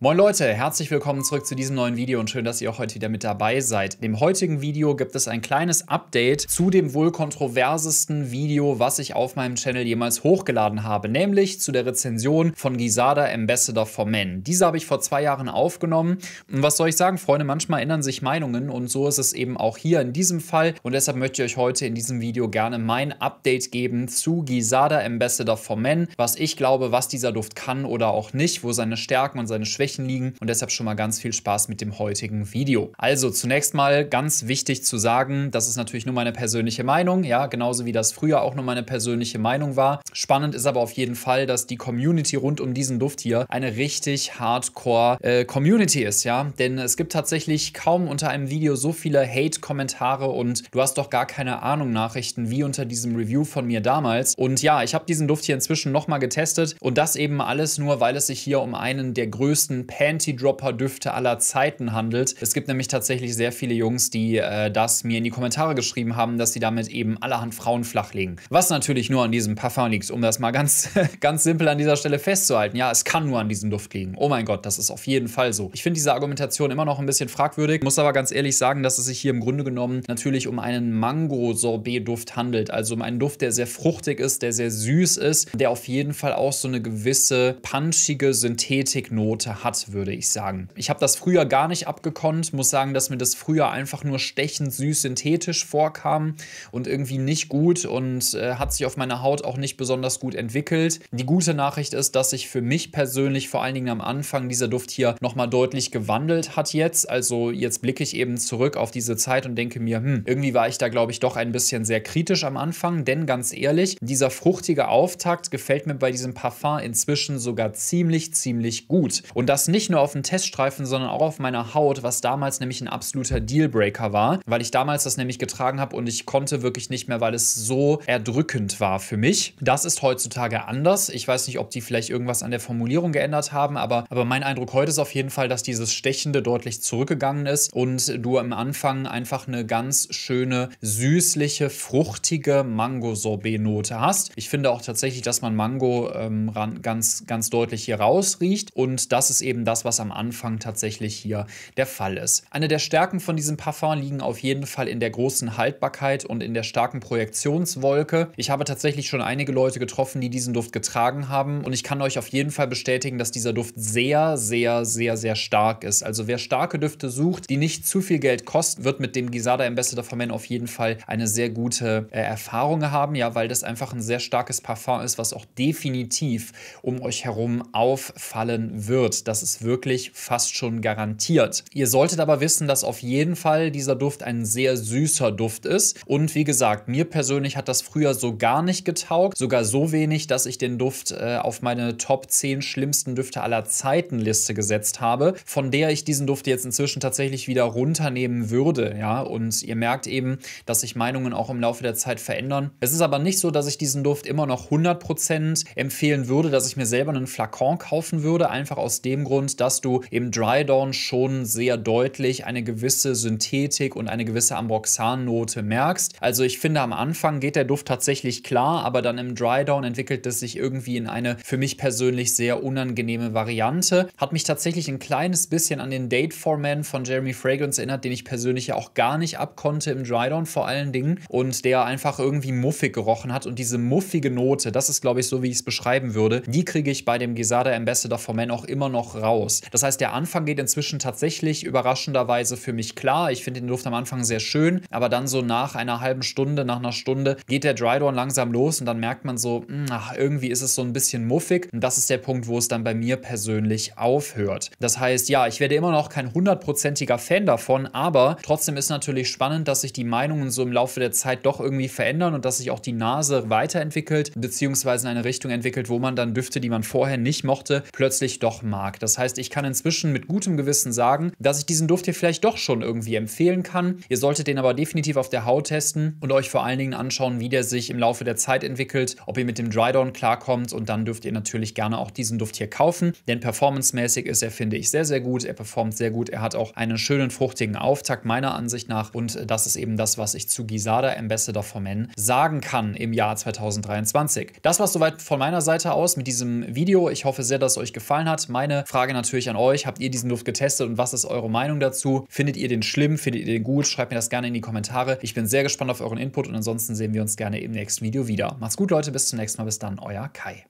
Moin Leute, herzlich willkommen zurück zu diesem neuen Video und schön, dass ihr auch heute wieder mit dabei seid. In dem heutigen Video gibt es ein kleines Update zu dem wohl kontroversesten Video, was ich auf meinem Channel jemals hochgeladen habe, nämlich zu der Rezension von Gisada Ambassador for Men. Diese habe ich vor zwei Jahren aufgenommen und was soll ich sagen, Freunde, manchmal ändern sich Meinungen und so ist es eben auch hier in diesem Fall und deshalb möchte ich euch heute in diesem Video gerne mein Update geben zu Gisada Ambassador for Men, was ich glaube, was dieser Duft kann oder auch nicht, wo seine Stärken und seine Schwächen Schwächen liegen und deshalb schon mal ganz viel Spaß mit dem heutigen Video. Also zunächst mal ganz wichtig zu sagen, das ist natürlich nur meine persönliche Meinung, ja, genauso wie das früher auch nur meine persönliche Meinung war. Spannend ist aber auf jeden Fall, dass die Community rund um diesen Duft hier eine richtig Hardcore äh, Community ist, ja, denn es gibt tatsächlich kaum unter einem Video so viele Hate-Kommentare und du hast doch gar keine Ahnung Nachrichten wie unter diesem Review von mir damals. Und ja, ich habe diesen Duft hier inzwischen nochmal getestet und das eben alles nur, weil es sich hier um einen der größten Panty-Dropper-Düfte aller Zeiten handelt. Es gibt nämlich tatsächlich sehr viele Jungs, die äh, das mir in die Kommentare geschrieben haben, dass sie damit eben allerhand Frauen flachlegen. Was natürlich nur an diesem Parfum liegt, um das mal ganz, ganz simpel an dieser Stelle festzuhalten. Ja, es kann nur an diesem Duft liegen. Oh mein Gott, das ist auf jeden Fall so. Ich finde diese Argumentation immer noch ein bisschen fragwürdig, muss aber ganz ehrlich sagen, dass es sich hier im Grunde genommen natürlich um einen Mango-Sorbet-Duft handelt. Also um einen Duft, der sehr fruchtig ist, der sehr süß ist, der auf jeden Fall auch so eine gewisse punchige Synthetiknote hat hat, würde ich sagen. Ich habe das früher gar nicht abgekonnt, muss sagen, dass mir das früher einfach nur stechend süß synthetisch vorkam und irgendwie nicht gut und äh, hat sich auf meiner Haut auch nicht besonders gut entwickelt. Die gute Nachricht ist, dass sich für mich persönlich vor allen Dingen am Anfang dieser Duft hier nochmal deutlich gewandelt hat jetzt. Also jetzt blicke ich eben zurück auf diese Zeit und denke mir, hm, irgendwie war ich da glaube ich doch ein bisschen sehr kritisch am Anfang, denn ganz ehrlich, dieser fruchtige Auftakt gefällt mir bei diesem Parfum inzwischen sogar ziemlich, ziemlich gut. Und das nicht nur auf den Teststreifen, sondern auch auf meiner Haut, was damals nämlich ein absoluter Dealbreaker war, weil ich damals das nämlich getragen habe und ich konnte wirklich nicht mehr, weil es so erdrückend war für mich. Das ist heutzutage anders. Ich weiß nicht, ob die vielleicht irgendwas an der Formulierung geändert haben, aber, aber mein Eindruck heute ist auf jeden Fall, dass dieses Stechende deutlich zurückgegangen ist und du am Anfang einfach eine ganz schöne, süßliche, fruchtige Mango-Sorbet-Note hast. Ich finde auch tatsächlich, dass man Mango ähm, ganz, ganz deutlich hier rausriecht und das ist ist eben das, was am Anfang tatsächlich hier der Fall ist. Eine der Stärken von diesem Parfum liegen auf jeden Fall in der großen Haltbarkeit und in der starken Projektionswolke. Ich habe tatsächlich schon einige Leute getroffen, die diesen Duft getragen haben und ich kann euch auf jeden Fall bestätigen, dass dieser Duft sehr, sehr, sehr, sehr stark ist. Also wer starke Düfte sucht, die nicht zu viel Geld kosten, wird mit dem Gisada Ambassador for Men auf jeden Fall eine sehr gute äh, Erfahrung haben, ja, weil das einfach ein sehr starkes Parfum ist, was auch definitiv um euch herum auffallen wird. Das ist wirklich fast schon garantiert. Ihr solltet aber wissen, dass auf jeden Fall dieser Duft ein sehr süßer Duft ist. Und wie gesagt, mir persönlich hat das früher so gar nicht getaugt. Sogar so wenig, dass ich den Duft äh, auf meine Top 10 schlimmsten Düfte aller Zeiten Liste gesetzt habe, von der ich diesen Duft jetzt inzwischen tatsächlich wieder runternehmen würde. Ja, und ihr merkt eben, dass sich Meinungen auch im Laufe der Zeit verändern. Es ist aber nicht so, dass ich diesen Duft immer noch 100% empfehlen würde, dass ich mir selber einen Flakon kaufen würde, einfach aus dem dem Grund, dass du im Dry Dawn schon sehr deutlich eine gewisse Synthetik und eine gewisse Ambroxan-Note merkst. Also ich finde, am Anfang geht der Duft tatsächlich klar, aber dann im Dry Down entwickelt es sich irgendwie in eine für mich persönlich sehr unangenehme Variante. Hat mich tatsächlich ein kleines bisschen an den Date for Men von Jeremy Fragrance erinnert, den ich persönlich ja auch gar nicht abkonnte im Dry Down vor allen Dingen und der einfach irgendwie muffig gerochen hat und diese muffige Note, das ist glaube ich so, wie ich es beschreiben würde, die kriege ich bei dem Gesada Ambassador for Men auch immer noch noch raus. Das heißt, der Anfang geht inzwischen tatsächlich überraschenderweise für mich klar. Ich finde den Duft am Anfang sehr schön, aber dann so nach einer halben Stunde, nach einer Stunde geht der Dry Dawn langsam los und dann merkt man so, hm, ach, irgendwie ist es so ein bisschen muffig. Und das ist der Punkt, wo es dann bei mir persönlich aufhört. Das heißt, ja, ich werde immer noch kein hundertprozentiger Fan davon, aber trotzdem ist natürlich spannend, dass sich die Meinungen so im Laufe der Zeit doch irgendwie verändern und dass sich auch die Nase weiterentwickelt, beziehungsweise in eine Richtung entwickelt, wo man dann Düfte, die man vorher nicht mochte, plötzlich doch mag. Das heißt, ich kann inzwischen mit gutem Gewissen sagen, dass ich diesen Duft hier vielleicht doch schon irgendwie empfehlen kann. Ihr solltet den aber definitiv auf der Haut testen und euch vor allen Dingen anschauen, wie der sich im Laufe der Zeit entwickelt, ob ihr mit dem Dry Down klarkommt und dann dürft ihr natürlich gerne auch diesen Duft hier kaufen, denn performancemäßig ist er, finde ich, sehr, sehr gut. Er performt sehr gut. Er hat auch einen schönen, fruchtigen Auftakt meiner Ansicht nach und das ist eben das, was ich zu Gisada Ambassador for Men sagen kann im Jahr 2023. Das war soweit von meiner Seite aus mit diesem Video. Ich hoffe sehr, dass es euch gefallen hat. Meine Frage natürlich an euch, habt ihr diesen Duft getestet und was ist eure Meinung dazu? Findet ihr den schlimm? Findet ihr den gut? Schreibt mir das gerne in die Kommentare. Ich bin sehr gespannt auf euren Input und ansonsten sehen wir uns gerne im nächsten Video wieder. Macht's gut, Leute, bis zum nächsten Mal. Bis dann, euer Kai.